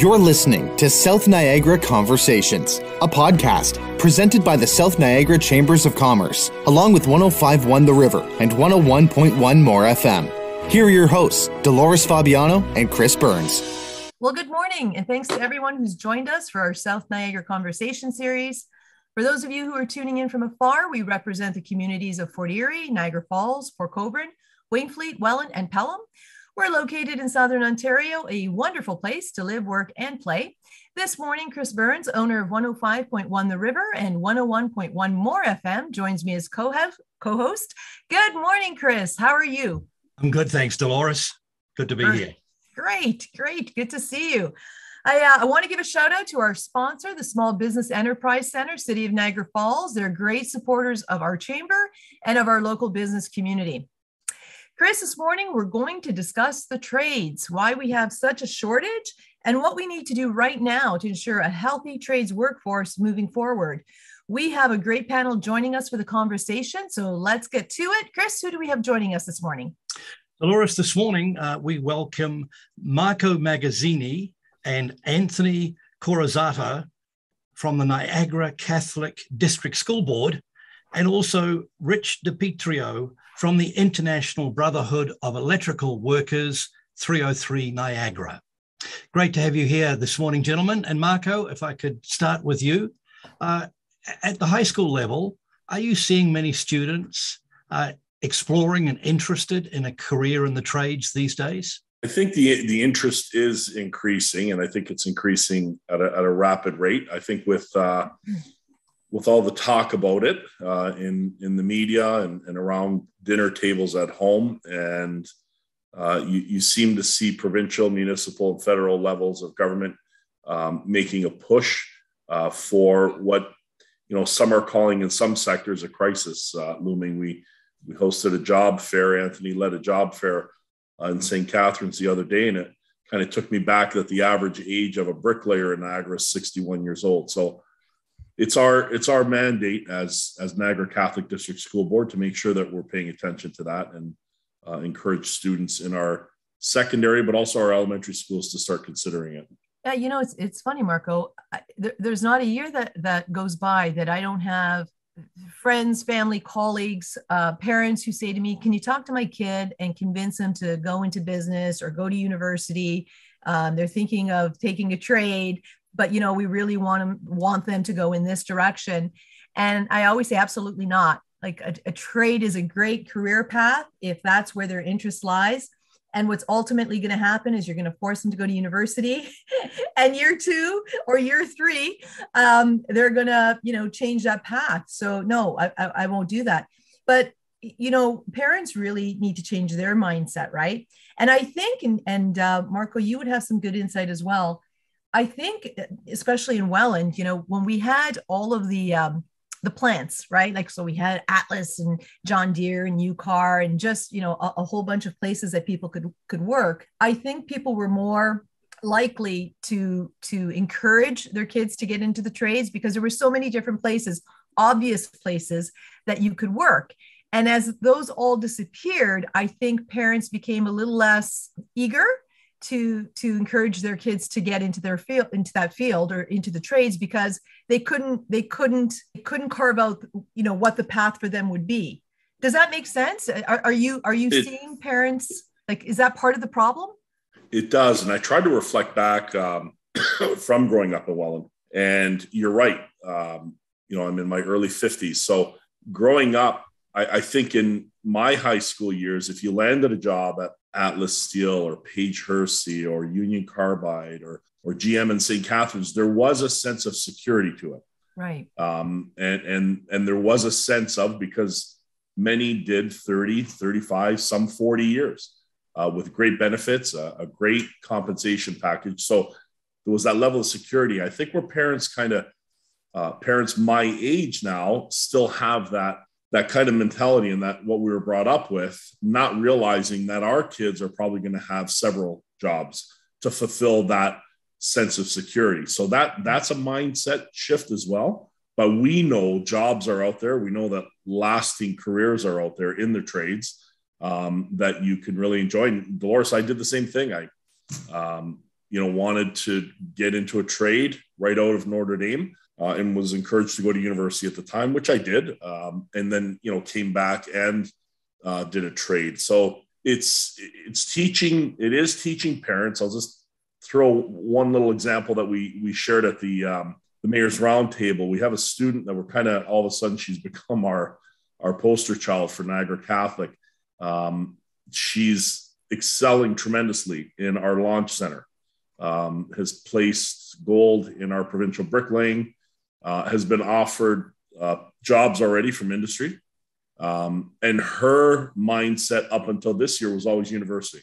You're listening to South Niagara Conversations, a podcast presented by the South Niagara Chambers of Commerce, along with 1051 The River and 101.1 More FM. Here are your hosts, Dolores Fabiano and Chris Burns. Well, good morning, and thanks to everyone who's joined us for our South Niagara Conversation series. For those of you who are tuning in from afar, we represent the communities of Fort Erie, Niagara Falls, Port Colborne, Wainfleet, Welland, and Pelham. We're located in Southern Ontario, a wonderful place to live, work, and play. This morning, Chris Burns, owner of 105.1 The River and 101.1 More FM, joins me as co host. Good morning, Chris. How are you? I'm good. Thanks, Dolores. Good to be here. Great, great. Good to see you. I, uh, I want to give a shout out to our sponsor, the Small Business Enterprise Center, City of Niagara Falls. They're great supporters of our chamber and of our local business community. Chris, this morning we're going to discuss the trades, why we have such a shortage, and what we need to do right now to ensure a healthy trades workforce moving forward. We have a great panel joining us for the conversation, so let's get to it. Chris, who do we have joining us this morning? Dolores, this morning uh, we welcome Marco Magazzeni and Anthony Corrizzato from the Niagara Catholic District School Board, and also Rich Di Pietro from the International Brotherhood of Electrical Workers, 303 Niagara. Great to have you here this morning, gentlemen. And Marco, if I could start with you. Uh, at the high school level, are you seeing many students uh, exploring and interested in a career in the trades these days? I think the the interest is increasing, and I think it's increasing at a, at a rapid rate. I think with uh, with all the talk about it uh, in in the media and, and around dinner tables at home, and uh, you, you seem to see provincial, municipal, and federal levels of government um, making a push uh, for what you know some are calling in some sectors a crisis uh, looming. We we hosted a job fair. Anthony led a job fair uh, in St. Catharines the other day, and it kind of took me back that the average age of a bricklayer in Niagara is 61 years old. So it's our it's our mandate as as Niagara Catholic District School Board to make sure that we're paying attention to that and uh, encourage students in our secondary, but also our elementary schools to start considering it. Yeah, you know, it's it's funny, Marco. I, there, there's not a year that that goes by that I don't have friends, family, colleagues, uh, parents who say to me, "Can you talk to my kid and convince him to go into business or go to university?" Um, they're thinking of taking a trade but you know we really want them want them to go in this direction. And i always say absolutely not. Like a, a trade is a great career path if that's where their interest lies. And what's ultimately going to happen is you're going to force them to go to university and year two or year three um, they're going to you know change that path. So no I, I, I won't do that. But you know parents really need to change their mindset right? And i think and, and uh, marco you would have some good insight as well I think, especially in Welland, you know, when we had all of the um, the plants, right? Like, so we had Atlas and John Deere and UCAR and just, you know, a, a whole bunch of places that people could could work. I think people were more likely to to encourage their kids to get into the trades because there were so many different places, obvious places that you could work. And as those all disappeared, I think parents became a little less eager to to encourage their kids to get into their field into that field or into the trades because they couldn't they couldn't couldn't carve out you know what the path for them would be. Does that make sense? Are, are you are you it, seeing parents like is that part of the problem? It does and i tried to reflect back um, from growing up in welland and you're right um, you know i'm in my early 50s so growing up I, I think in my high school years if you landed a job at Atlas Steel or Page Hersey or Union Carbide or or GM and St. Catharines, there was a sense of security to it. Right. Um, and and and there was a sense of because many did 30, 35, some 40 years uh, with great benefits, a, a great compensation package. So there was that level of security. I think where parents kind of uh, parents my age now still have that that kind of mentality and that what we were brought up with, not realizing that our kids are probably going to have several jobs to fulfill that sense of security. So that that's a mindset shift as well. But we know jobs are out there. We know that lasting careers are out there in the trades um, that you can really enjoy. And Dolores, I did the same thing. I um, you know, wanted to get into a trade right out of Notre Dame. Uh, and was encouraged to go to university at the time, which I did, um, and then you know came back and uh, did a trade. So it's it's teaching. It is teaching parents. I'll just throw one little example that we we shared at the um, the mayor's roundtable. We have a student that we're kind of all of a sudden she's become our our poster child for Niagara Catholic. Um, she's excelling tremendously in our launch center. Um, has placed gold in our provincial bricklaying. Uh, has been offered uh, jobs already from industry. Um, and her mindset up until this year was always university.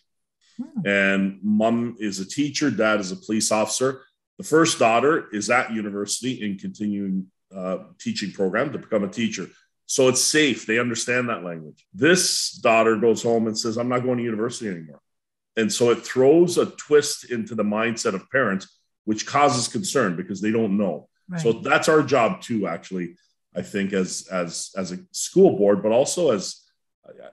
Hmm. And mom is a teacher, dad is a police officer. The first daughter is at university in continuing uh, teaching program to become a teacher. So it's safe. They understand that language. This daughter goes home and says, I'm not going to university anymore. And so it throws a twist into the mindset of parents, which causes concern because they don't know. Right. So that's our job too, actually, I think, as as as a school board, but also as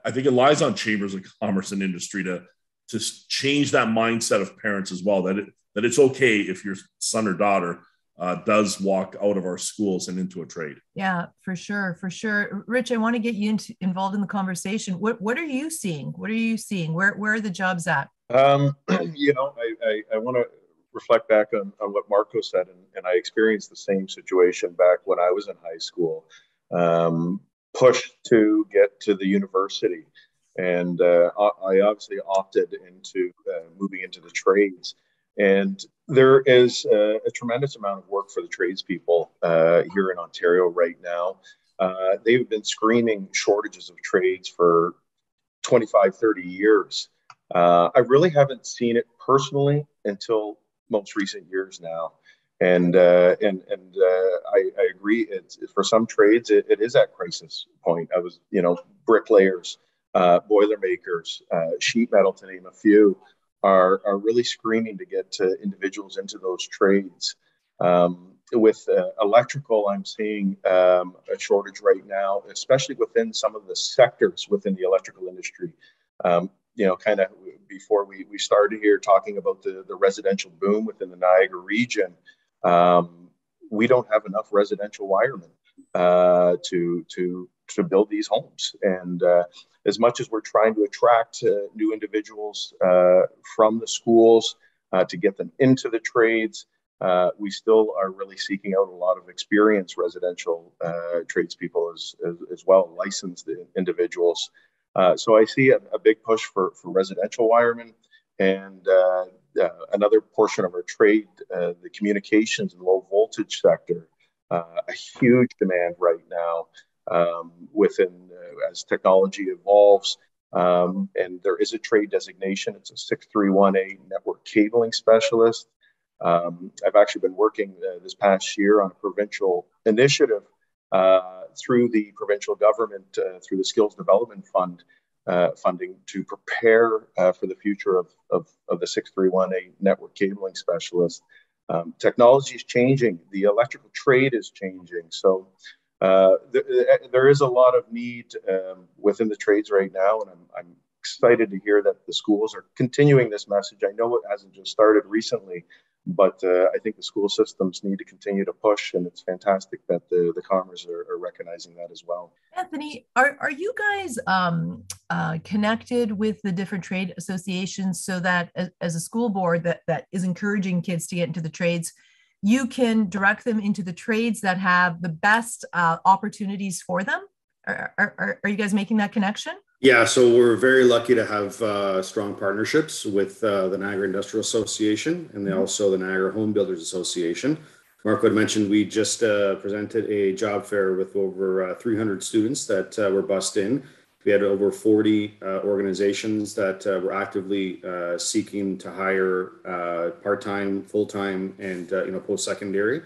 I think it lies on chambers of commerce and industry to to change that mindset of parents as well that it, that it's okay if your son or daughter uh, does walk out of our schools and into a trade. Yeah, for sure, for sure. Rich, I want to get you into, involved in the conversation. What what are you seeing? What are you seeing? Where where are the jobs at? Um, you know, I I, I want to reflect back on, on what Marco said, and, and I experienced the same situation back when I was in high school. Um, pushed to get to the university and uh, I obviously opted into uh, moving into the trades. And there is a, a, tremendous amount of work for the tradespeople uh, here in Ontario right now. Uh, they've been screaming shortages of trades for 25, 30 years. Uh, I really haven't seen it personally until most recent years now. And uh, and and I, I, agree. It's for some trades, it, it is at crisis point. I was, you know, bricklayers, uh, Boilermakers, uh, sheet metal, to name a few, are, are really screaming to get to individuals into those trades. Um, with uh, electrical, I'm seeing um, a shortage right now, especially within some of the sectors within the electrical industry. Um, you know, kind of before we, we started here talking about the, the residential boom within the Niagara region, um, we don't have enough residential wiremen uh, to to to build these homes. And uh, as much as we're trying to attract uh, new individuals uh, from the schools uh, to get them into the trades, uh, we still are really seeking out a lot of experienced residential tradespeople as, as, as, well, licensed individuals. So I see a, a, big push for, for residential wiremen and another portion of our trade, the communications and low voltage sector. Uh, a huge demand right now um, within uh, as technology evolves. Um, and there is a trade designation. It's a 631A network cabling specialist. Um, I've actually been working uh, this past year on a provincial initiative uh, through the provincial government, uh, through the Skills Development Fund uh, funding to prepare uh, for the future of, of, of the 631A network cabling specialist. Um, technology is changing, the electrical trade is changing. So uh, there is a lot of need um, within the trades right now, and I'm, I'm, excited to hear that the schools are continuing this message. I know it hasn't just started recently, but uh, I think the school systems need to continue to push, and it's fantastic that the, the Commerce are, are recognizing that as well. Anthony, are, are you guys um, uh, connected with the different trade associations so that as, as a school board that, that is encouraging kids to get into the trades? you can direct them into the trades that have the best uh, opportunities for them. Are, are, are, you guys making that connection? Yeah, so we're very lucky to have uh, strong partnerships with uh, the Niagara Industrial Association and mm-hmm. also the Niagara Home Builders Association. Mark had mentioned we just uh, presented a job fair with over uh, 300 students that uh, were bussed in we had over 40 uh, organizations that uh, were actively uh, seeking to hire uh, part-time, full-time, and uh, you know post-secondary.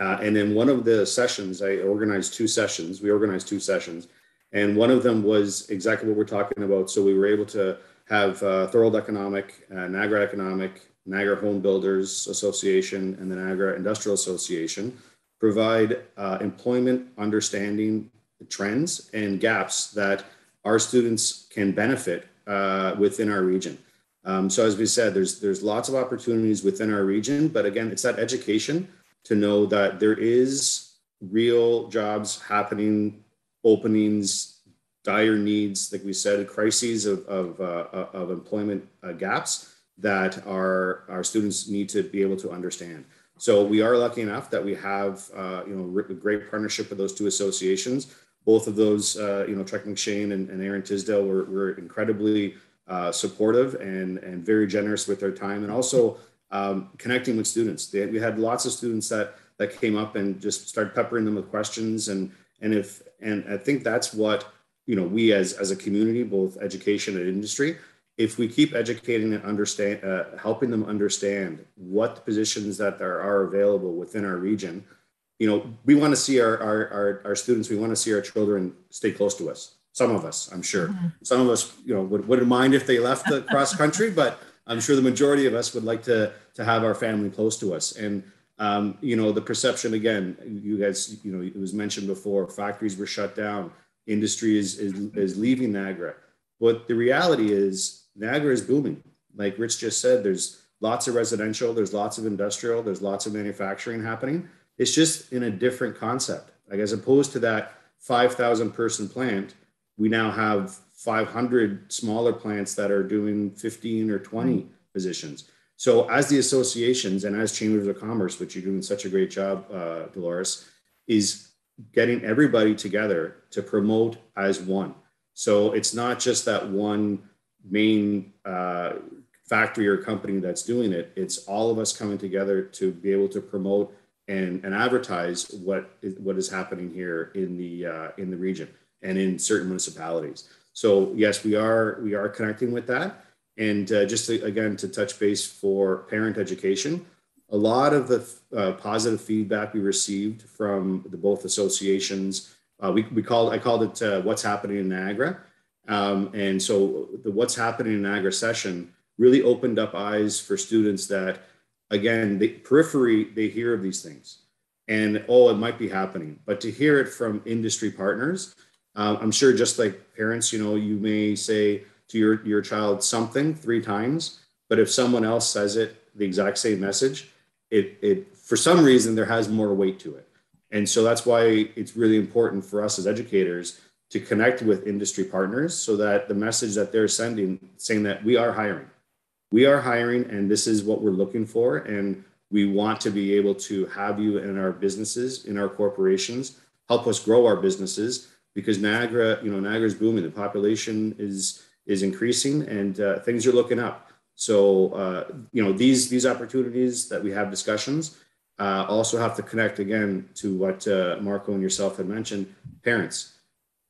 Uh, and in one of the sessions, I organized two sessions. We organized two sessions, and one of them was exactly what we're talking about. So we were able to have Thorold Economic, Niagara Economic, Niagara Home Builders Association, and the Niagara Industrial Association provide employment understanding trends and gaps that our students can benefit uh, within our region. Um, so as we said, there's there's lots of opportunities within our region, but again, it's that education to know that there is real jobs happening, openings, dire needs, like we said, crises of of, uh, of employment uh, gaps that our our students need to be able to understand. So we are lucky enough that we have uh, you know a great partnership with those two associations. Both of those, uh, you know, Trek McShane and, and Aaron Tisdale were, were incredibly uh, supportive and, and very generous with their time and also um, connecting with students. They, we had lots of students that, that came up and just started peppering them with questions. And, and if, and I think that's what, you know, we as, as a community, both education and industry, if we keep educating and understand, uh, helping them understand what positions that are, are available within our region, you know, we want to see our, our, our, our students, we want to see our children stay close to us some of us, I'm sure. Mm-hmm. Some of us, you know, would, wouldn't mind if they left the cross country, but I'm sure the majority of us would like to to have our family close to us. And um, you know, the perception again, you guys, you know, it was mentioned before, factories were shut down, industry is is, is leaving Niagara. But the reality is Niagara is booming. Like Rich just said, there's lots of residential, there's lots of industrial, there's lots of manufacturing happening. It's just in a different concept. Like as opposed to that 5,000 person plant, we now have 500 smaller plants that are doing 15 or 20 positions. So, as the associations and as chambers of commerce, which you're doing such a great job, uh, Dolores, is getting everybody together to promote as one. So it's not just that one main uh, factory or company that's doing it. It's all of us coming together to be able to promote and, and advertise what is, what is happening here in the uh, in the region and in certain municipalities. So yes, we are we are connecting with that. And uh, just to, again to touch base for parent education, a lot of the uh, positive feedback we received from the both associations, uh, we, we called I called it uh, "What's Happening in Niagara," um, and so the "What's Happening in Niagara" session really opened up eyes for students that, again, the periphery they hear of these things, and oh, it might be happening, but to hear it from industry partners uh, I'm sure just like parents, you know, you may say to your, your child something three times, but if someone else says it, the exact same message, it, it for some reason there has more weight to it. And so that's why it's really important for us as educators to connect with industry partners so that the message that they're sending, saying that we are hiring, we are hiring and this is what we're looking for. And we want to be able to have you in our businesses, in our corporations, help us grow our businesses because Niagara, you know, Niagara is booming. The population is is increasing, and uh, things are looking up. So, uh, you know, these these opportunities that we have discussions uh, also have to connect again to what uh, Marco and yourself had mentioned. Parents,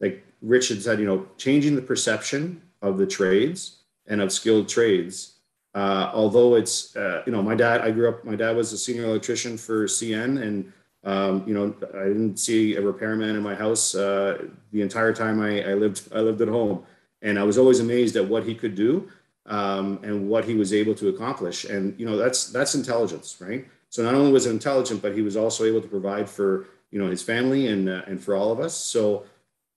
like Richard said, you know, changing the perception of the trades and of skilled trades. Uh, although it's, uh, you know, my dad, I grew up. My dad was a senior electrician for CN, and um, you know, I didn't see a repairman in my house uh, the entire time I, I, lived. I lived at home, and I was always amazed at what he could do um, and what he was able to accomplish. And you know, that's that's intelligence, right? So not only was it intelligent, but he was also able to provide for you know his family and uh, and for all of us. So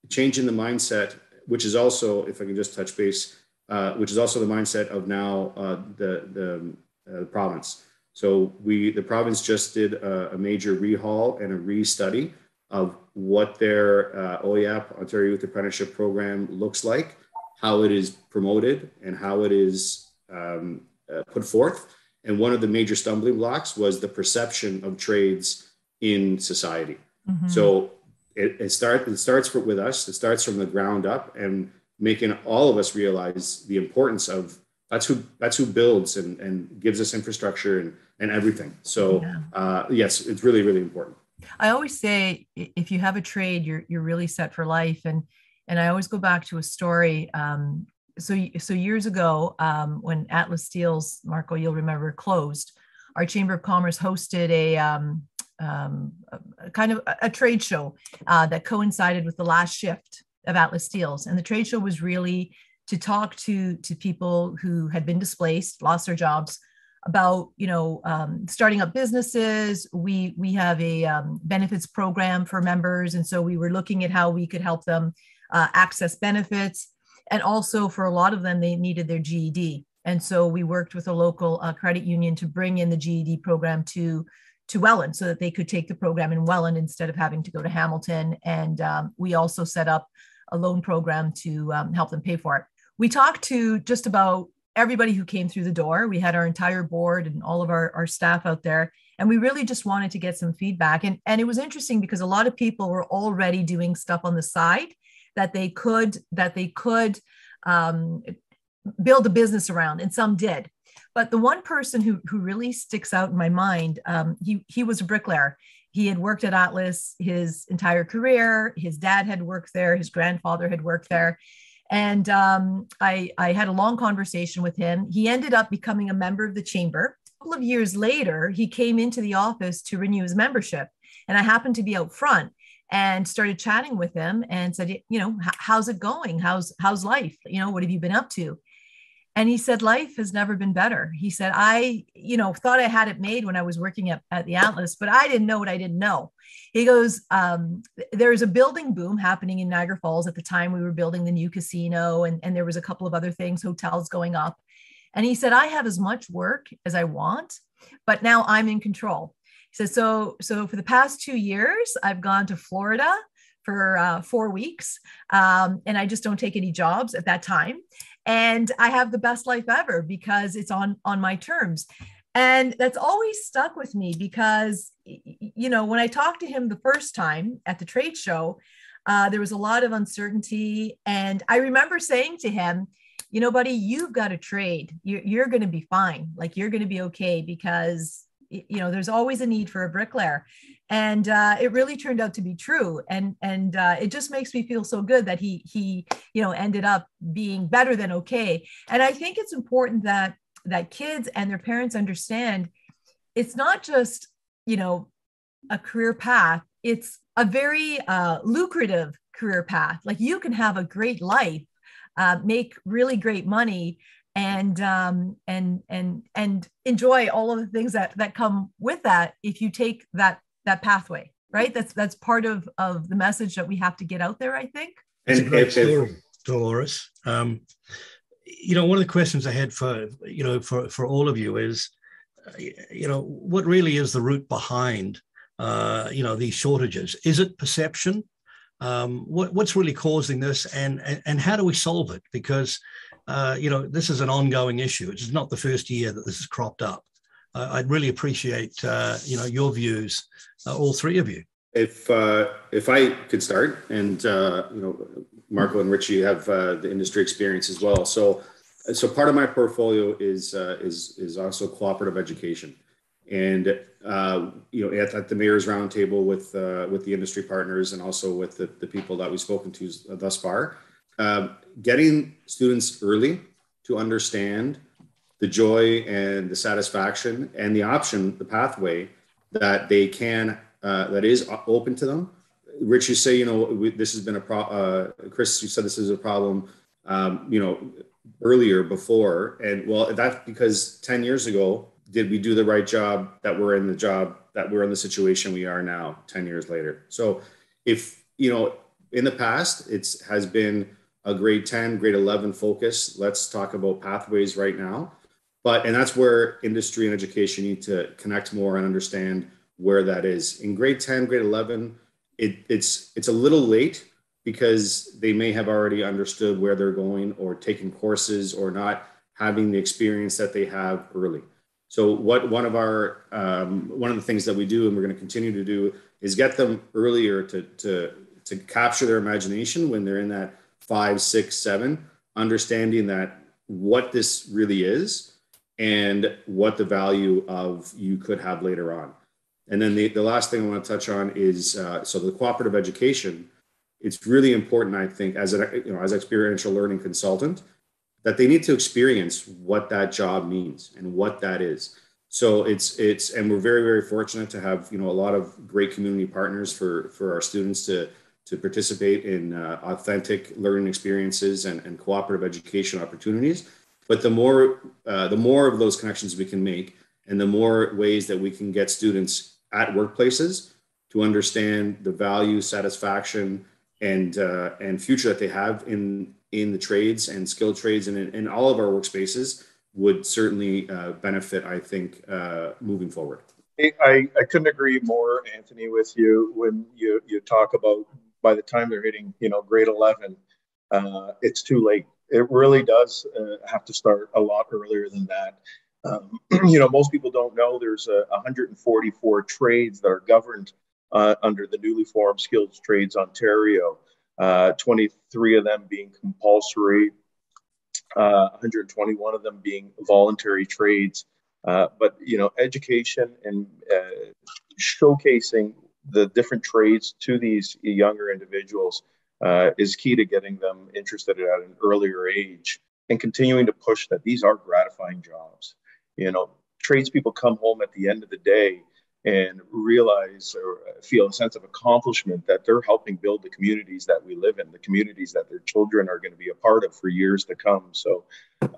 changing the mindset, which is also, if I can just touch base, uh, which is also the mindset of now uh, the the uh, province. So we, the province just did a, a major rehaul and a restudy of what their uh, OYAP, Ontario Youth Apprenticeship Program, looks like, how it is promoted, and how it is um, uh, put forth. And one of the major stumbling blocks was the perception of trades in society. Mm-hmm. So it, it, start, it starts for, with us, it starts from the ground up and making all of us realize the importance of that's who that's who builds and, and gives us infrastructure and and everything. So yeah. uh, yes, it's really really important. I always say if you have a trade, you're you're really set for life. And and I always go back to a story. Um, so so years ago, um, when Atlas Steels, Marco, you'll remember, closed, our Chamber of Commerce hosted a um, um, a, kind of a, trade show uh, that coincided with the last shift of Atlas Steels, and the trade show was really to talk to to people who had been displaced, lost their jobs, about you know um, starting up businesses we we have a um, benefits program for members and so we were looking at how we could help them uh, access benefits and also for a lot of them they needed their ged And so we worked with a local uh, credit union to bring in the GED program to to Welland so that they could take the program in Welland instead of having to go to Hamilton. And um, we also set up a loan program to um, help them pay for it. We talked to just about everybody who came through the door. We had our entire board and all of our, our staff out there. And we really just wanted to get some feedback. And, and it was interesting because a lot of people were already doing stuff on the side that they could that they could um, build a business around, and some did. But the one person who who really sticks out in my mind, um, he he was a bricklayer. He had worked at Atlas his entire career. His dad had worked there. His grandfather had worked there. And um, I, I had a long conversation with him. He ended up becoming a member of the chamber. A couple of years later, he came into the office to renew his membership. And I happened to be out front and started chatting with him and said, you know, how's it going? How's how's life? You know, what have you been up to? And he said, life has never been better. He said, I, you know, thought I had it made when I was working at, at the Atlas, but I didn't know what I didn't know. He goes, um, there's a building boom happening in Niagara Falls at the time we were building the new casino, and, and there was a couple of other things, hotels going up. And he said, I have as much work as I want, but now I'm in control. Said, so, so for the past two years, I've gone to Florida for uh, four weeks, um, and I just don't take any jobs at that time. And i have the best life ever because it's on on my terms. And that's always stuck with me because you know when i talked to him the first time at the trade show uh, there was a lot of uncertainty. And i remember saying to him you know buddy you've got to trade. You're, you're going to be fine. Like you're going to be okay because you know there's always a need for a bricklayer. And uh, it really turned out to be true. And and uh, it just makes me feel so good that he he you know ended up being better than okay. And i think it's important that that kids and their parents understand it's not just you know a career path. It's a very uh, lucrative career path. Like you can have a great life uh, make really great money and um, and and and enjoy all of the things that that come with that if you take that that pathway right? That's that's part of of the message that we have to get out there i think. It's a great story dolores. Um, you know one of the questions i had for you know for for all of you is uh, you know what really is the root behind uh, you know these shortages? Is it perception? Um, what, what's really causing this? And, and and how do we solve it? Because uh, you know, this is an ongoing issue. It's not the first year that this has cropped up. Uh, I'd really appreciate, uh, you know, your views, uh, all three of you. If uh, if I could start, and you know, Marco and Richie have the industry experience as well. So, so part of my portfolio is is is also cooperative education, and you know, at, at, the mayor's roundtable with with the industry partners and also with the, the people that we've spoken to thus far um, getting students early to understand the joy and the satisfaction and the option, the pathway that they can, uh, that is open to them. Rich, you say, you know, we, this has been a problem. Uh, Chris, you said this is a problem, um, you know, earlier before. And well, that's because 10 years ago, did we do the right job that we're in the job that we're in the situation we are now 10 years later? So if, you know, in the past, it's has been a grade 10, grade 11 focus. Let's talk about pathways right now. But, and that's where industry and education need to connect more and understand where that is. In grade 10, grade 11, it, it's, it's a little late because they may have already understood where they're going or taking courses or not having the experience that they have early. So what one of our um, one of the things that we do and we're going to continue to do is get them earlier to to to capture their imagination when they're in that five, six, seven, understanding that what this really is and what the value of you could have later on. And then the, the last thing I want to touch on is uh, so the cooperative education. It's really important, I think, as an you know as experiential learning consultant, that they need to experience what that job means and what that is. So it's it's and we're very very fortunate to have you know a lot of great community partners for for our students to to participate in uh, authentic learning experiences and, and, cooperative education opportunities. But the more uh, the more of those connections we can make, and the more ways that we can get students at workplaces to understand the value, satisfaction, and uh, and future that they have in in the trades and skilled trades and in, in all of our workspaces, would certainly uh, benefit, I think, uh, moving forward. I, I couldn't agree more, Anthony, with you when you, you talk about by the time they're hitting, you know, grade 11, uh, it's too late. It really does uh, have to start a lot earlier than that. Um, you know, most people don't know there's a 144 trades that are governed uh, under the newly formed Skilled Trades Ontario, uh, 23 of them being compulsory, uh, 121 of them being voluntary trades. Uh, but you know, education and uh, showcasing the different trades to these younger individuals uh, is key to getting them interested at an earlier age and continuing to push that these are gratifying jobs. You know, tradespeople come home at the end of the day and realize or feel a sense of accomplishment that they're helping build the communities that we live in, the communities that their children are going to be a part of for years to come. So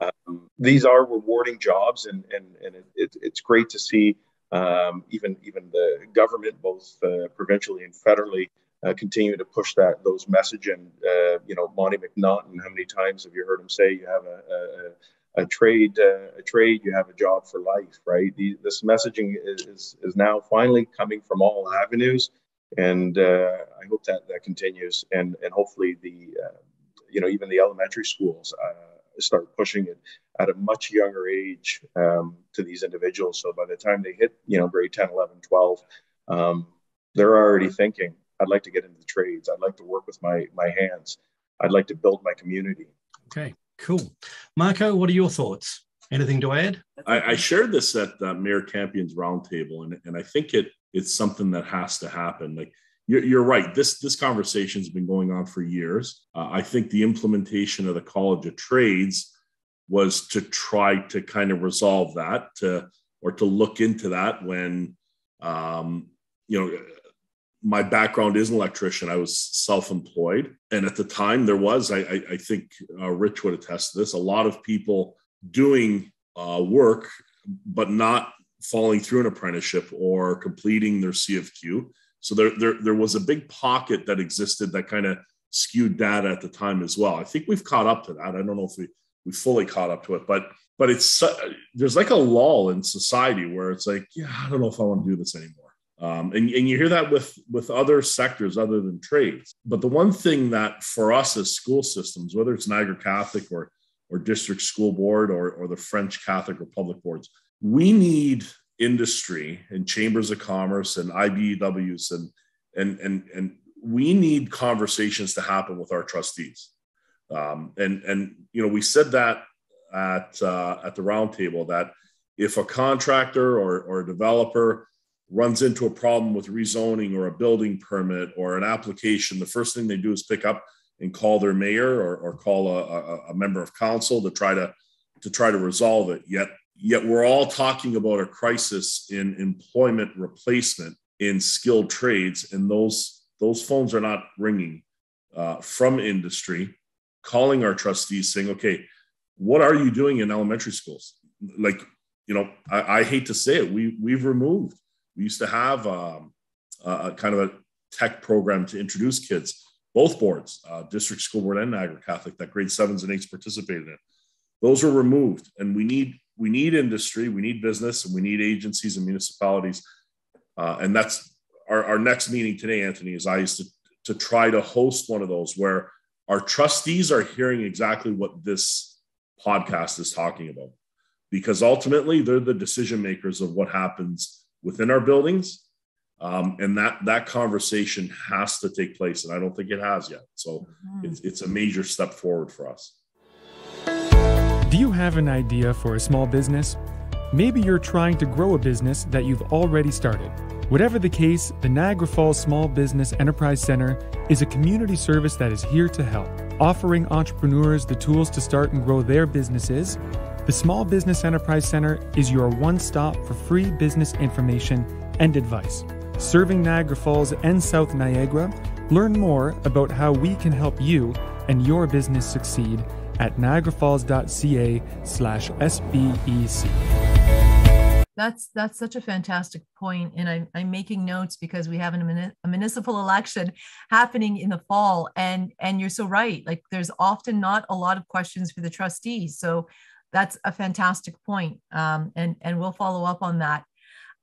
um, these are rewarding jobs, and and and it, it, it's great to see um, even even the government, both uh, provincially and federally, uh, continue to push that those message. And uh, you know, Monte McNaughton, how many times have you heard him say you have a, a a trade uh, a trade you have a job for life right the, this messaging is, is now finally coming from all avenues and uh, i hope that that continues and and hopefully the uh, you know even the elementary schools start pushing it at a much younger age um, to these individuals so by the time they hit you know grade 10 11 12 um, they're already thinking i'd like to get into the trades i'd like to work with my my hands i'd like to build my community okay Cool. Marco, what are your thoughts? Anything to add? I, I shared this at the Mayor Campion's Roundtable, and, and I think it it's something that has to happen. Like you're, right. This this conversation has been going on for years. Uh, I think the implementation of the College of Trades was to try to kind of resolve that, to or to look into that when um, you know my background is an electrician. I was self-employed, and at the time there was, I, I, I think uh, Rich would attest to this, a lot of people doing uh, work but not falling through an apprenticeship or completing their CFQ. So there, there, there was a big pocket that existed that kind of skewed data at the time as well. I think we've caught up to that. I don't know if we we fully caught up to it, but but it's there's like a lull in society where it's like, yeah, I don't know if I want to do this anymore. Um, and, and you hear that with, with other sectors other than trades. But the one thing that for us as school systems, whether it's Niagara Catholic or, or district school board or, or the French Catholic or public boards, we need industry and chambers of commerce and IBEWs and, and, and, and we need conversations to happen with our trustees. Um, and, and, you know, we said that at, uh, at the roundtable that if a contractor or, or a developer runs into a problem with rezoning or a building permit or an application, the first thing they do is pick up and call their mayor or, or call a, a, a, member of council to try to to try to resolve it. Yet yet we're all talking about a crisis in employment replacement in skilled trades, and those those phones are not ringing uh, from industry, calling our trustees saying, "Okay, what are you doing in elementary schools?" Like you know, I, I hate to say it, we we've removed we used to have um, a kind of a tech program to introduce kids, both boards, uh, district school board and Niagara Catholic, that grade sevens and eights participated in. Those were removed, and we need we need industry, we need business, and we need agencies and municipalities, uh, and that's our, our next meeting today. Anthony is I used to to try to host one of those where our trustees are hearing exactly what this podcast is talking about because ultimately they're the decision makers of what happens within our buildings. Um, and that that conversation has to take place, and I don't think it has yet. So mm-hmm. it's, it's a major step forward for us. Do you have an idea for a small business? Maybe you're trying to grow a business that you've already started. Whatever the case, the Niagara Falls Small Business Enterprise Center is a community service that is here to help, offering entrepreneurs the tools to start and grow their businesses the Small Business Enterprise Center is your one stop for free business information and advice. Serving Niagara Falls and South Niagara, learn more about how we can help you and your business succeed at niagarafalls.ca slash SBEC. That's that's such a fantastic point, and I'm, I'm making notes because we have an, a municipal election happening in the fall, and and you're so right. Like there's often not a lot of questions for the trustees, so that's a fantastic point. Um, and and we'll follow up on that.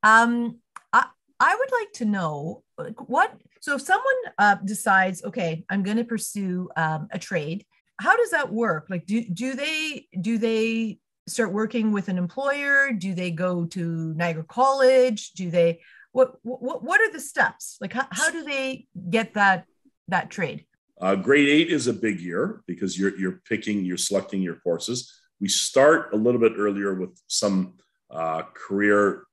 Um, I I would like to know what. So if someone uh, decides, okay, I'm going to pursue um, a trade, how does that work? Like, do do they do they start working with an employer? Do they go to Niagara College? Do they what what what are the steps? Like, how, how do they get that that trade? Uh, grade eight is a big year because you're you're picking, you're selecting your courses. We start a little bit earlier with some uh, career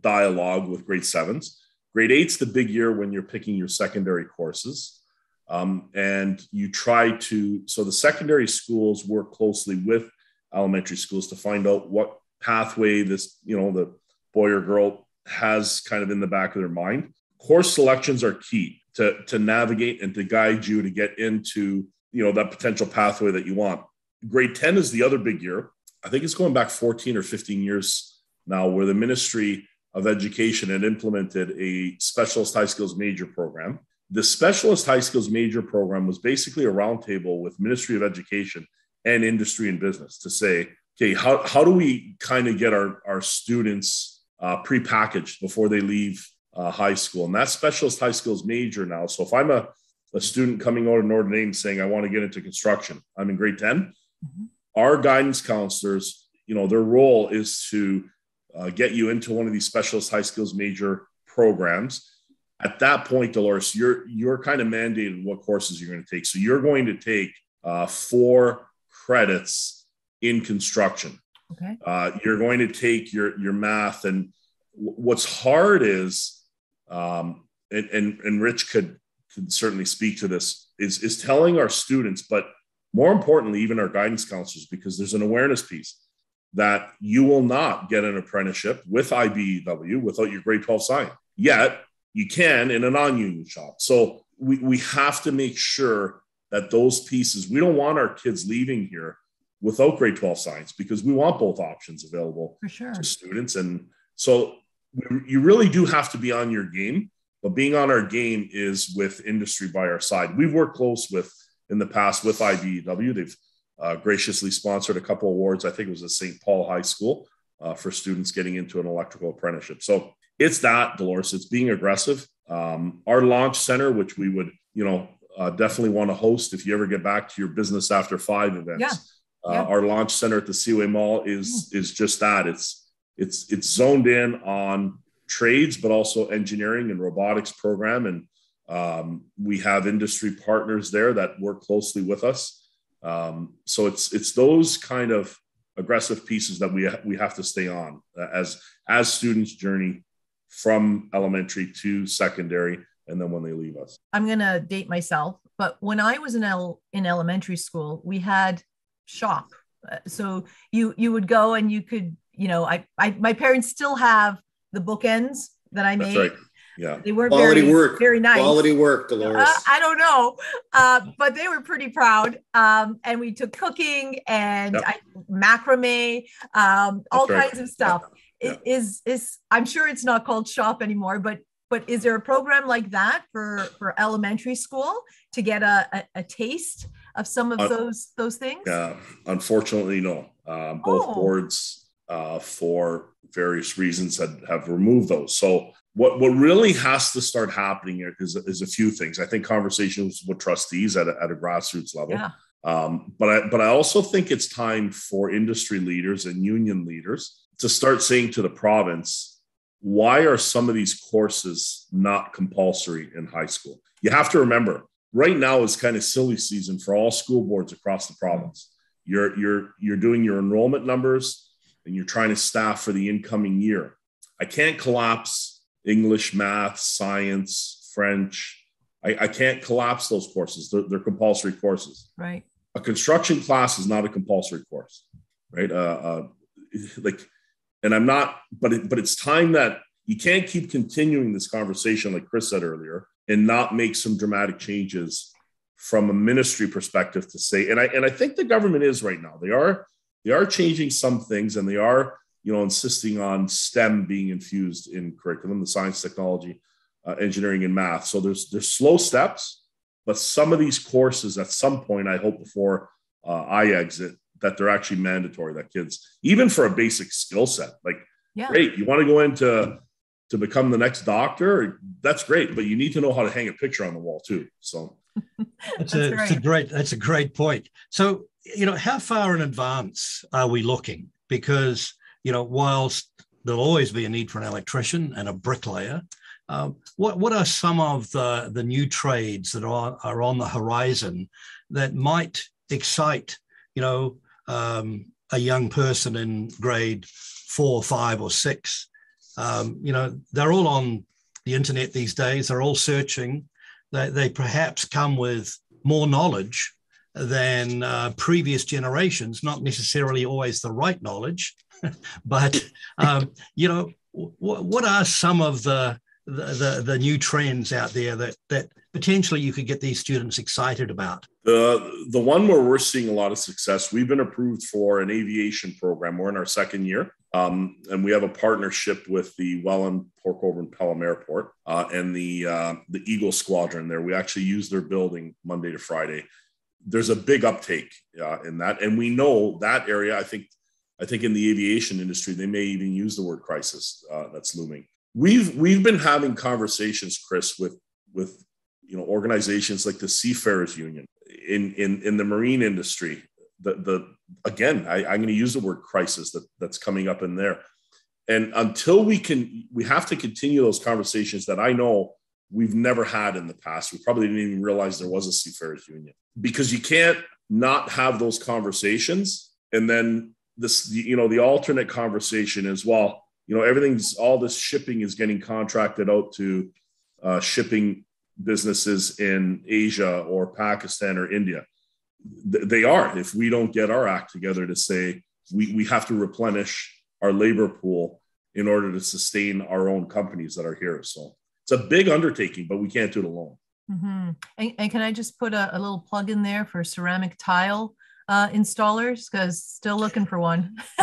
dialogue with grade sevens. Grade eight's the big year when you're picking your secondary courses. Um, and you try to, so the secondary schools work closely with elementary schools to find out what pathway this, you know, the boy or girl has kind of in the back of their mind. Course selections are key to, to navigate and to guide you to get into, you know, that potential pathway that you want. Grade 10 is the other big year. I think it's going back 14 or 15 years now, where the Ministry of Education had implemented a specialist high skills major program. The specialist high skills major program was basically a roundtable with Ministry of Education and industry and business to say, okay, how, how do we kind of get our, our students uh, pre-packaged before they leave uh, high school? And that specialist high skills major now. So if I'm a, a student coming out of Notre Dame saying, I want to get into construction, I'm in grade 10, mm-hmm. our guidance counselors, you know, their role is to uh, get you into one of these specialist high skills major programs. At that point, Dolores, you're you're kind of mandated what courses you're going to take. So you're going to take uh, four credits in construction. Okay. Uh, you're going to take your your math, and what's hard is, um, and, and and Rich could could certainly speak to this is is telling our students, but more importantly, even our guidance counselors, because there's an awareness piece that you will not get an apprenticeship with IBEW without your grade 12 sign. Yet you can in a non union shop. So we, we have to make sure that those pieces, we don't want our kids leaving here without grade 12 science because we want both options available For sure. to students. And so you really do have to be on your game, but being on our game is with industry by our side. We've worked close with in the past with IBEW. They've uh, graciously sponsored a couple awards. I think it was at St. Paul High School uh, for students getting into an electrical apprenticeship. So it's that, Dolores. It's being aggressive. Um, our launch center, which we would, you know, uh, definitely want to host if you ever get back to your business after five events. Yeah. Uh, yeah. Our launch center at the Seaway Mall is mm. is just that. It's it's it's zoned in on trades, but also engineering and robotics program, and um, we have industry partners there that work closely with us. Um, so it's it's those kind of aggressive pieces that we we have to stay on uh, as as students journey from elementary to secondary and then when they leave us. I'm going to date myself, but when I was in el- in elementary school, we had shop. Uh, so you you would go and you could, you know, I, I my parents still have the bookends that I made. Right. Yeah. They weren't quality very, work. very nice. Quality work, Dolores. Uh, I don't know. Uh, but they were pretty proud. Um, and we took cooking and yep. I, macrame, um, all That's kinds right. of stuff. Yeah. Is is I'm sure it's not called shop anymore, but but is there a program like that for for elementary school to get a, a, a taste of some of uh, those those things? Yeah, unfortunately, no. Uh, both oh. boards, uh, for various reasons, had, have removed those. So what what really has to start happening here is, is a few things. I think conversations with trustees at a, at a grassroots level. Yeah. Um, but I but I also think it's time for industry leaders and union leaders to start saying to the province, why are some of these courses not compulsory in high school? You have to remember, right now is kind of silly season for all school boards across the province. You're you're you're doing your enrollment numbers and you're trying to staff for the incoming year. I can't collapse English, math, science, French. I, I can't collapse those courses. They're, they're, compulsory courses. Right. A construction class is not a compulsory course, right? Uh, uh, like, and I'm not, but it, but it's time that you can't keep continuing this conversation, like Chris said earlier, and not make some dramatic changes from a ministry perspective to say. And I and I think the government is right now. They are they are changing some things, and they are you know, insisting on STEM being infused in curriculum, the science, technology, uh, engineering, and math. So there's there's slow steps, but some of these courses at some point, I hope before uh, I exit that they're actually mandatory that kids even for a basic skill set like Yeah. great you want to go into to become the next doctor that's great but you need to know how to hang a picture on the wall too so It's That's a, it's a great that's a great point. So you know, how far in advance are we looking? Because you know, whilst there'll always be a need for an electrician and a bricklayer, um, what what are some of the the new trades that are are on the horizon that might excite you know um, a young person in grade four, five, or six? Um, you know, they're all on the internet these days. They're all searching. They, they perhaps come with more knowledge than uh, previous generations, not necessarily always the right knowledge, but um, you know, w- what are some of the, the the the new trends out there that that potentially you could get these students excited about? The the one where we're seeing a lot of success, we've been approved for an aviation program. We're in our second year, um, and we have a partnership with the Welland, Colborne, Pelham Airport, uh, and the uh, the Eagle Squadron. There, we actually use their building Monday to Friday. There's a big uptake uh, in that, and we know that area. I think I think in the aviation industry, they may even use the word crisis uh, that's looming. We've we've been having conversations, Chris, with with you know organizations like the Seafarers Union in in in the marine industry. The the again, I, I'm going to use the word crisis that that's coming up in there. And until we can, we have to continue those conversations that I know we've never had in the past. We probably didn't even realize there was a Seafarers Union because you can't not have those conversations and then this you know the alternate conversation is well you know everything's all this shipping is getting contracted out to uh, shipping businesses in asia or pakistan or India. They are if we don't get our act together to say we, we have to replenish our labor pool in order to sustain our own companies that are here so it's a big undertaking but we can't do it alone hmm And, and can I just put a, a little plug in there for ceramic tile uh, installers? Because still looking for one.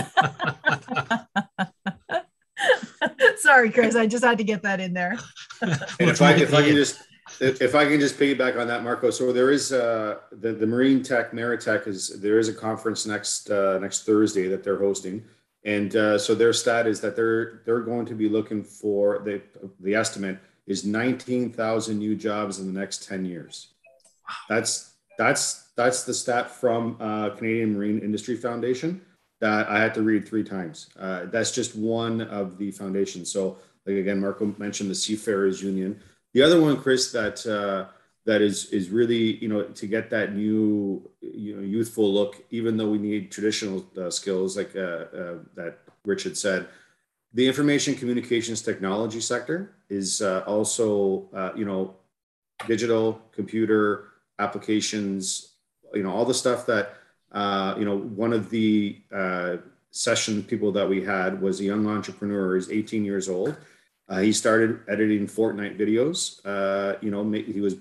Sorry, Chris. I just had to get that in there. And if I, if I can just, if I can just piggyback on that, Marco. So there is uh, the the Marine Tech Maritech is there is a conference next uh, next Thursday that they're hosting, and uh, so their stat is that they're they're going to be looking for the the estimate is nineteen thousand new jobs in the next ten years. That's that's that's the stat from uh, Canadian Marine Industry Foundation that I had to read three times. Uh, that's just one of the foundations. So, like again, Marco mentioned the Seafarers Union. The other one, Chris, that uh, that is is really you know to get that new you know youthful look. Even though we need traditional uh, skills like uh, uh, that Rich had said, the information communications technology sector is uh, also you know digital computer applications. You know all the stuff that you know, one of the session people that we had was a young entrepreneur. He's 18 years old. Uh, he started editing Fortnite videos. Uh, you know, he was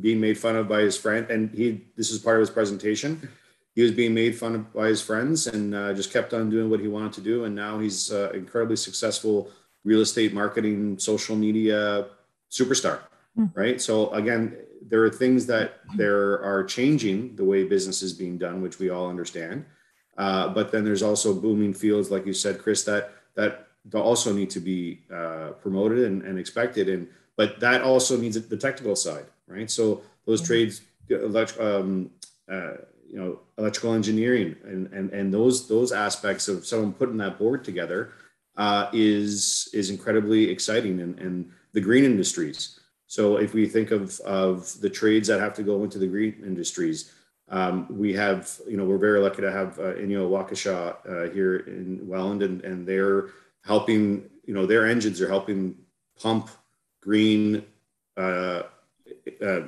being made fun of by his friend, and he. This is part of his presentation. He was being made fun of by his friends, and uh, just kept on doing what he wanted to do. And now he's uh, incredibly successful real estate marketing, social media superstar. Hmm. Right. So again, there are things that there are changing the way business is being done, which we all understand. Uh, but then there's also booming fields, like you said, Chris, that that also need to be uh, promoted and, and expected. And but that also needs the technical side, right? So those Mhm. trades, elect, um, uh, you know, electrical engineering, and and and those those aspects of someone putting that board together uh, is is incredibly exciting, and and the green industries. So if we think of, of the trades that have to go into the green industries, um, we have, you know, we're very lucky to have uh, INNIO Waukesha uh, here in Welland, and, and they're helping, you know, their engines are helping pump green uh, uh,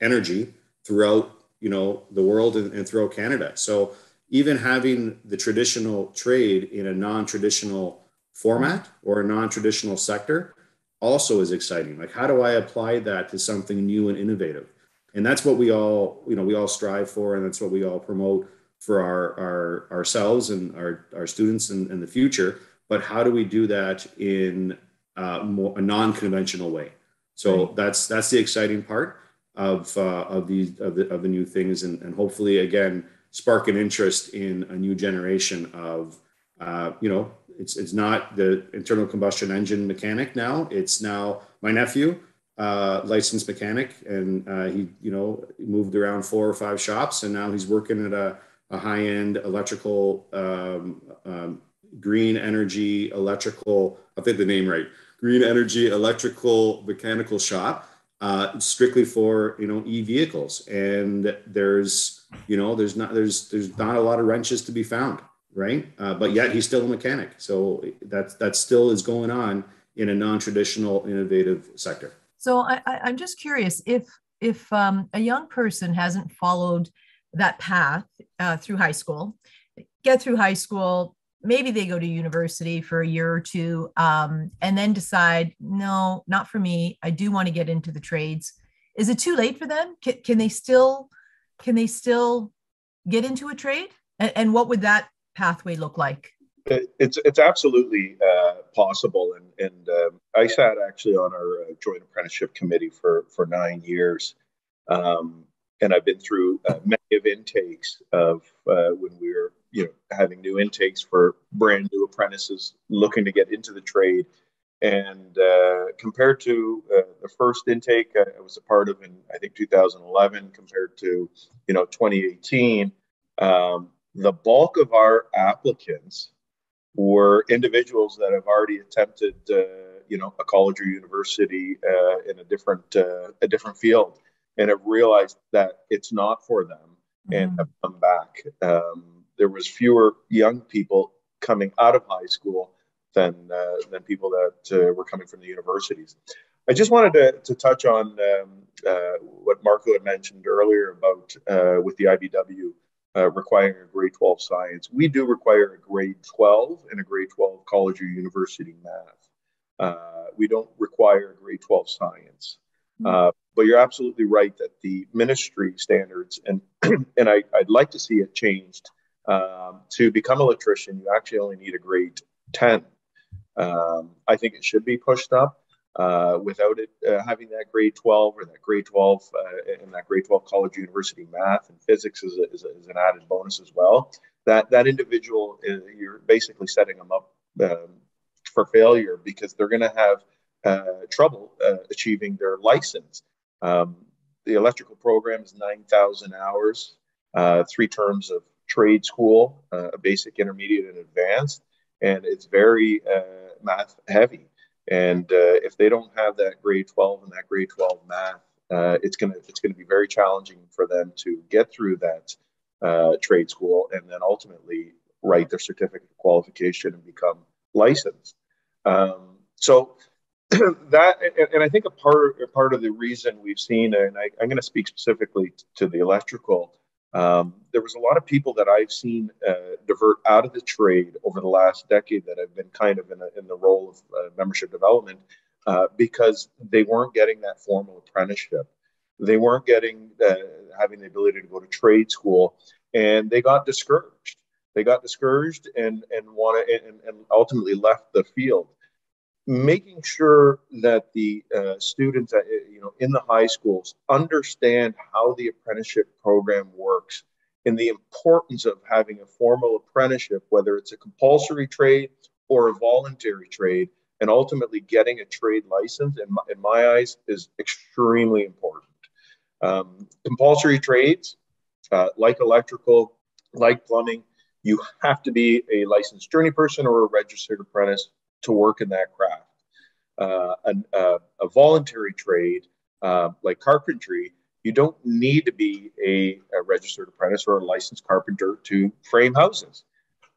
energy throughout, you know, the world and, and throughout Canada. So even having the traditional trade in a non-traditional format or a non-traditional sector also is exciting. Like, how do I apply that to something new and innovative? And that's what we all, you know, we all strive for, and that's what we all promote for our, our ourselves and our, our students and, in the future. But how do we do that in uh, more, a non-conventional way? So Right. that's that's the exciting part of uh, of these of the, of the new things, and, and hopefully again spark an interest in a new generation of, uh, you know, it's it's not the internal combustion engine mechanic now. It's now my nephew, uh, licensed mechanic, and uh, he you know moved around four or five shops, and now he's working at a, a high end electrical um, um, green energy electrical. I think the name right. Green energy electrical mechanical shop uh, strictly for you know e-vehicles and there's you know there's not there's there's not a lot of wrenches to be found right uh, but yet he's still a mechanic so that's that still is going on in a non-traditional innovative sector so I, i'm just curious if if um, a young person hasn't followed that path uh, through high school get through high school maybe they go to university for a year or two um, and then decide no not for me. I do want to get into the trades. Is it too late for them? Can, can they still can they still get into a trade? And, and what would that pathway look like? It's it's absolutely uh, possible. And and um, i sat actually on our uh, joint apprenticeship committee for for nine years um, and i've been through uh, many of intakes of uh, when we were you know having new intakes for brand new apprentices looking to get into the trade and uh, compared to uh, the first intake I was a part of in I think 2011 compared to you know 2018 um, the bulk of our applicants were individuals that have already attempted uh, you know a college or university uh, in a different uh, a different field and have realized that it's not for them mm-hmm. and have come back um, there was fewer young people coming out of high school than uh, than people that uh, were coming from the universities. I just wanted to, to touch on um, uh, what Marco had mentioned earlier about uh, with the IBEW uh, requiring a grade 12 science. We do require a grade 12 and a grade 12 college or university math. Uh, we don't require a grade 12 science. Mm-hmm. but you're absolutely right that the ministry standards and and I, I'd like to see it changed um, to become an electrician, you actually only need a grade 10. Um, I think it should be pushed up. Uh, without it uh, having that grade 12 or that grade 12 uh, and that grade 12 college university math and physics is, a, is, a, is an added bonus as well that that individual is, uh, you're basically setting them up um, for failure because they're going to have uh, trouble uh, achieving their license um, the electrical program is 9000 hours three terms of trade school, uh, basic, intermediate, and advanced, and it's very uh, math heavy. And uh, if they don't have that grade 12 and that grade 12 math, uh, it's gonna it's gonna be very challenging for them to get through that uh, trade school and then ultimately write their certificate of qualification and become licensed. Um, so that and, I think a part a part of the reason we've seen, and I, am going to speak specifically to the electrical um, there was a lot of people that I've seen uh, divert out of the trade over the last decade that have been kind of in, a, in the role of uh, membership development uh, because they weren't getting that formal apprenticeship. They weren't getting uh, having the ability to go to trade school, and they got discouraged. They got discouraged and and wanted and, and ultimately left the field making sure that the uh, students, uh, you know, in the high schools understand how the apprenticeship program works and the importance of having a formal apprenticeship, whether it's a compulsory trade or a voluntary trade, and ultimately getting a trade license, in my, in my eyes, is extremely important. Um, compulsory trades, uh, like electrical, like plumbing, you have to be a licensed journey person or a registered apprentice to work in that craft. Uh, uh, a voluntary trade uh, like carpentry, you don't need to be a, a, registered apprentice or a licensed carpenter to frame houses.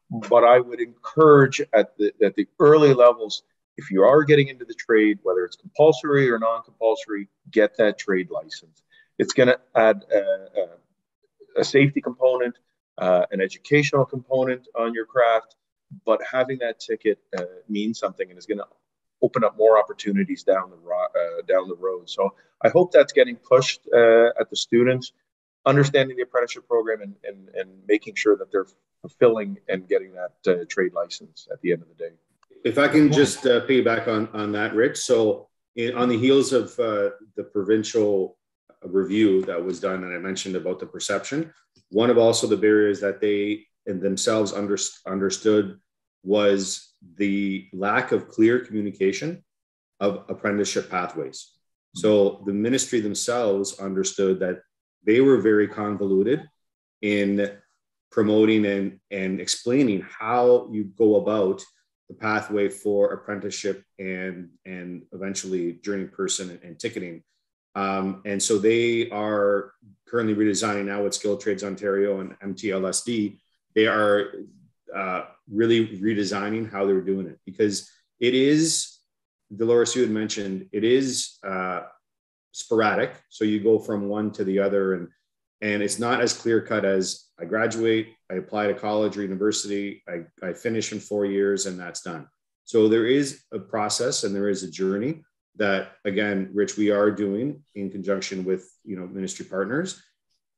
But I would encourage at the, at the early levels, if you are getting into the trade, whether it's compulsory or non compulsory, get that trade license. It's going to add a, a, a, safety component, uh, an educational component on your craft, but having that ticket uh, means something and is going to open up more opportunities down the ro- uh, down the road. So I hope that's getting pushed uh, at the students, understanding the apprenticeship program and, and, and making sure that they're fulfilling and getting that uh, trade license at the end of the day. If I can just uh, piggyback on, on that, Rich. So in, on the heels of uh, the provincial review that was done, and I mentioned about the perception, one of also the barriers that they themselves under, understood was the lack of clear communication of apprenticeship pathways. So the ministry themselves understood that they were very convoluted in promoting and, and explaining how you go about the pathway for apprenticeship and and eventually journey person and, and ticketing. Um, and so they are currently redesigning now with Skill Trades Ontario and MTLSD. They are uh, really redesigning how they're doing it because it is, Dolores, you had mentioned, it is uh, sporadic. So you go from one to the other and and it's not as clear cut as I graduate, I apply to college or university, I, I finish in four years, and that's done. So there is a process and there is a journey that, again, Rich, we are doing in conjunction with you know ministry partners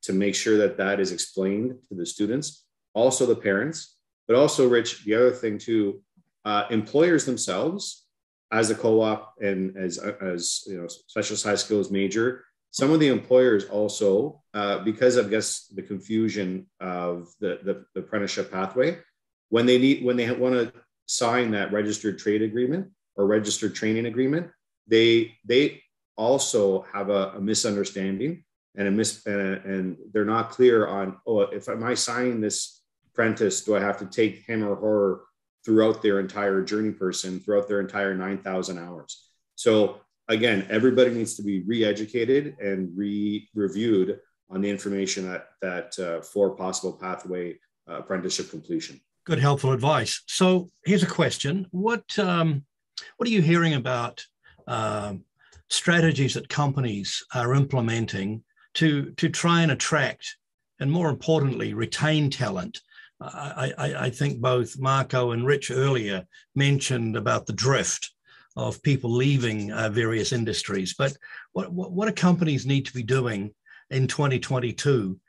to make sure that that is explained to the students, also the parents, but also, Rich, the other thing too, uh, employers themselves, as a co-op and as as you know, specialist high skills major, some of the employers also, uh, because of I guess the confusion of the, the, the apprenticeship pathway, when they need when they want to sign that registered trade agreement or registered training agreement, they they also have a, a misunderstanding and a mis uh, and they're not clear on oh if am I signing this apprentice do I have to take him or her throughout their entire journey person throughout their entire 9,000 hours. So again, everybody needs to be re-educated and re-reviewed on the information that that uh, for possible pathway uh, apprenticeship completion. Good, helpful advice. So here's a question: What um, what are you hearing about um, strategies that companies are implementing to to try and attract and more importantly retain talent? I, I, think both Marco and Rich earlier mentioned about the drift of people leaving uh, various industries. But what, what, what do companies need to be doing in 2022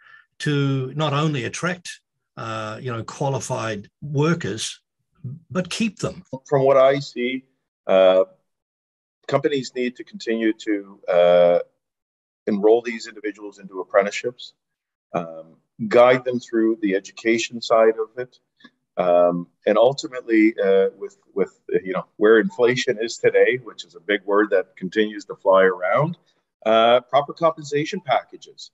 to not only attract uh, you know qualified workers, but keep them? From what I see, uh, companies need to continue to uh, enroll these individuals into apprenticeships, um, guide them through the education side of it, um, and ultimately, uh, with with you know where inflation is today, which is a big word that continues to fly around, uh, proper compensation packages.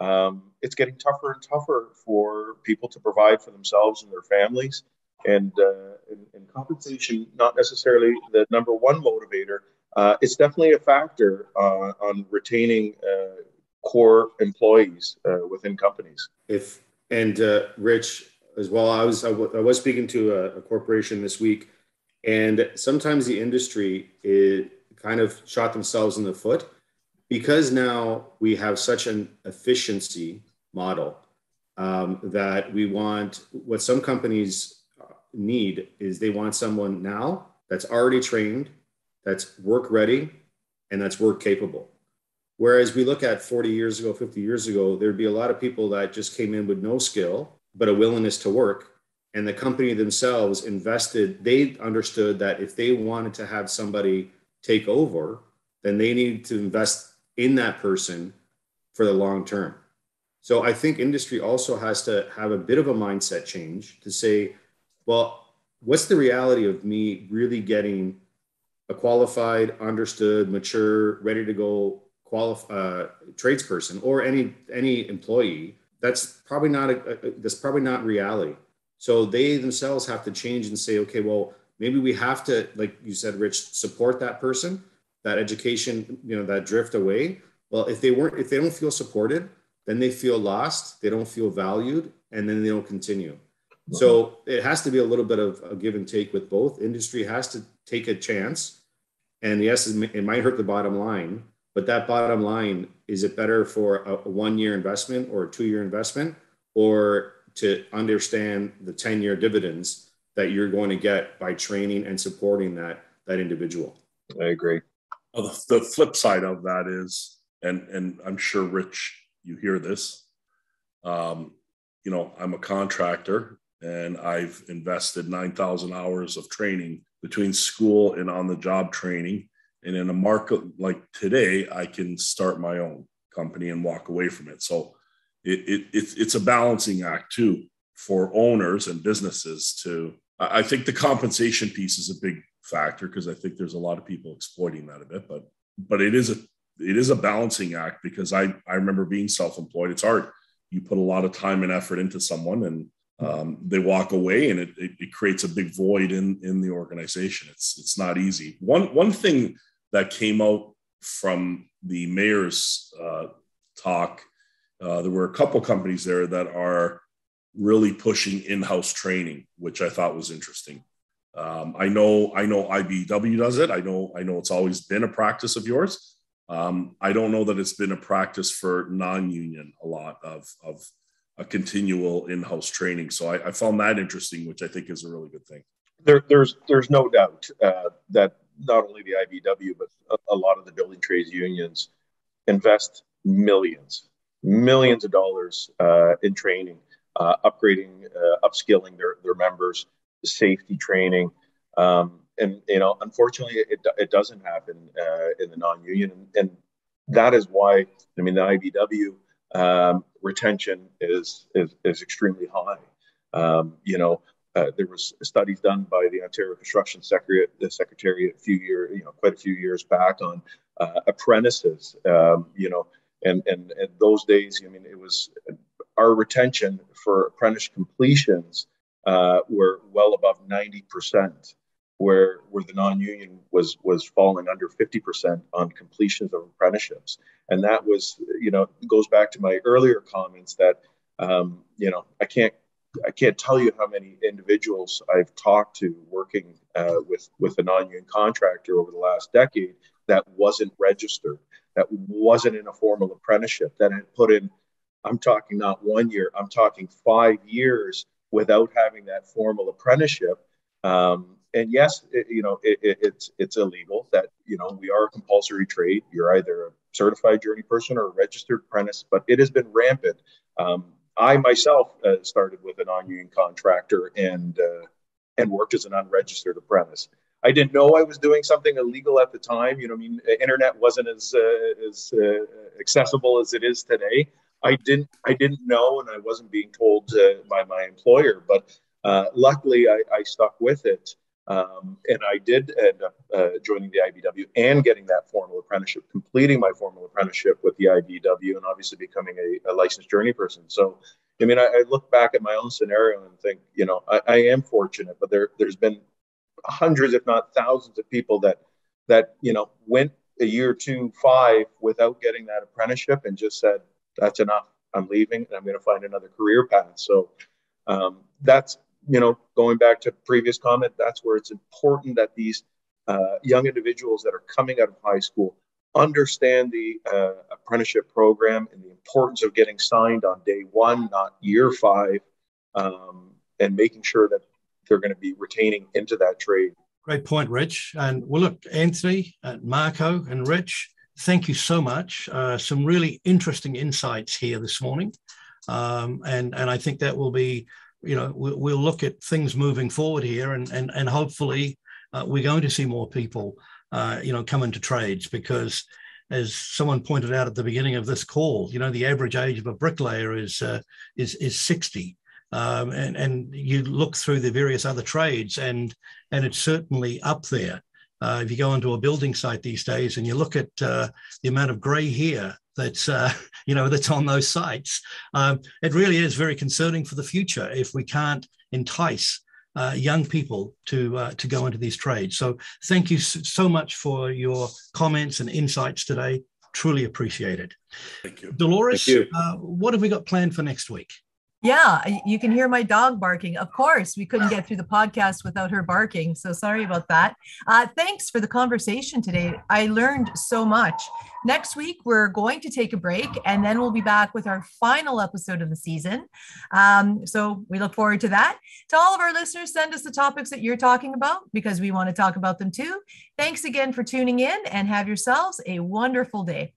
Um, it's getting tougher and tougher for people to provide for themselves and their families, and, uh, and, and compensation not necessarily the number one motivator. Uh, it's definitely a factor uh, on retaining uh, core employees uh, within companies. If and uh, Rich, as well. I was I, w- I was speaking to a, a, corporation this week, and sometimes the industry it kind of shot themselves in the foot because now we have such an efficiency model um, that we want what some companies uh, need is they want someone now that's already trained, that's work ready, and that's work capable. Whereas we look at 40 years ago, 50 years ago, there'd be a lot of people that just came in with no skill but a willingness to work. And the company themselves invested, they understood that if they wanted to have somebody take over, then they need to invest in that person for the long term. So I think industry also has to have a bit of a mindset change to say, well, what's the reality of me really getting a qualified, understood, mature, ready to go qualif- uh, tradesperson or any any employee that's probably not a, a, that's probably not reality. So they themselves have to change and say okay well maybe we have to like you said rich support that person that education you know that drift away. Well if they weren't if they don't feel supported then they feel lost they don't feel valued and then they don't continue. So it has to be a little bit of a give and take with both. Industry has to take a chance and yes it might hurt the bottom line but that bottom line, is it better for a, a one year investment or a two year investment or to understand the 10 year dividends that you're going to get by training and supporting that, that individual? I agree. Well, the, the flip side of that is, and, and I'm sure Rich, you hear this, um, you know, I'm a contractor and I've invested 9,000 hours of training between school and on the job training and in a market like today, I can start my own company and walk away from it. So it, it, it's, it's a balancing act too for owners and businesses to, I think the compensation piece is a big factor because I think there's a lot of people exploiting that a bit, but, but it is a, it is a balancing act because I, I remember being self-employed. It's hard. You put a lot of time and effort into someone and um, they walk away and it, it, it, creates a big void in, in the organization. It's, it's not easy. One, one thing that came out from the mayor's uh, talk, uh, there were a couple companies there that are really pushing in-house training, which I thought was interesting. Um, I know I know IBEW does it. I know I know it's always been a practice of yours. Um, I don't know that it's been a practice for non-union a lot of of a continual in-house training. So I, I found that interesting, which I think is a really good thing. There, there's there's no doubt uh, that not only the IBEW but a, a lot of the building trades unions invest millions, millions of dollars uh, in training, uh, upgrading, uh, upskilling their their members, safety training. Um, and you know, unfortunately, it, it doesn't happen uh, in the non-union, and, and, that is why I mean the IBEW um, retention is, is, is extremely high. Um, you know, uh, there was studies done by the Ontario Construction Secretariat, the a few years, you know, quite a few years back on uh, apprentices. Um, you know, and, and and those days, I mean, it was our retention for apprentice completions uh, were well above ninety percent where where the non-union was was falling under 50% on completions of apprenticeships and that was you know goes back to my earlier comments that um, you know i can't i can't tell you how many individuals i've talked to working uh, with with a non-union contractor over the last decade that wasn't registered that wasn't in a formal apprenticeship that had put in i'm talking not one year i'm talking five years without having that formal apprenticeship um, and yes, it, you know, it, it, it's it's illegal that you know we are a compulsory trade. You're either a certified journey person or a registered apprentice, but it has been rampant. Um, I myself uh, started with a non-union contractor and uh, and worked as an unregistered apprentice. I didn't know I was doing something illegal at the time. You know, I mean, internet wasn't as uh, as uh, accessible as it is today. I didn't I didn't know, and I wasn't being told uh, by my employer. But uh, luckily, I, I, stuck with it. Um, and I did end up uh, joining the IBEW and getting that formal apprenticeship, completing my formal apprenticeship with the IBEW, and obviously becoming a, a licensed journey person. So, I mean, I, I, look back at my own scenario and think, you know, I, I, am fortunate, but there, there's been hundreds, if not thousands, of people that that you know went a year, two, five without getting that apprenticeship and just said, "That's enough. I'm leaving, and I'm going to find another career path." So. Um, that's you know, going back to previous comment, that's where it's important that these uh, young individuals that are coming out of high school understand the uh, apprenticeship program and the importance of getting signed on day one, not year five, um, and making sure that they're going to be retaining into that trade. Great point, Rich. And well, look, Anthony, and Marco, and Rich, thank you so much. Uh, some really interesting insights here this morning. Um, and, and I think that will be you know, we'll look at things moving forward here, and and and hopefully uh, we're going to see more people, uh, you know, come into trades because, as someone pointed out at the beginning of this call, you know, the average age of a bricklayer is uh, is is sixty. Um, and and you look through the various other trades, and and it's certainly up there. Uh, if you go onto a building site these days and you look at uh, the amount of grey hair that's uh, you know that's on those sites. Um, it really is very concerning for the future if we can't entice uh, young people to uh, to go into these trades. So thank you so much for your comments and insights today. Truly appreciate it. Thank you, Dolores. Thank you. Uh, what have we got planned for next week? Yeah, you can hear my dog barking. Of course, we couldn't get through the podcast without her barking. So sorry about that. Uh, thanks for the conversation today. I learned so much. Next week, we're going to take a break and then we'll be back with our final episode of the season. Um, so we look forward to that. To all of our listeners, send us the topics that you're talking about because we want to talk about them too. Thanks again for tuning in and have yourselves a wonderful day.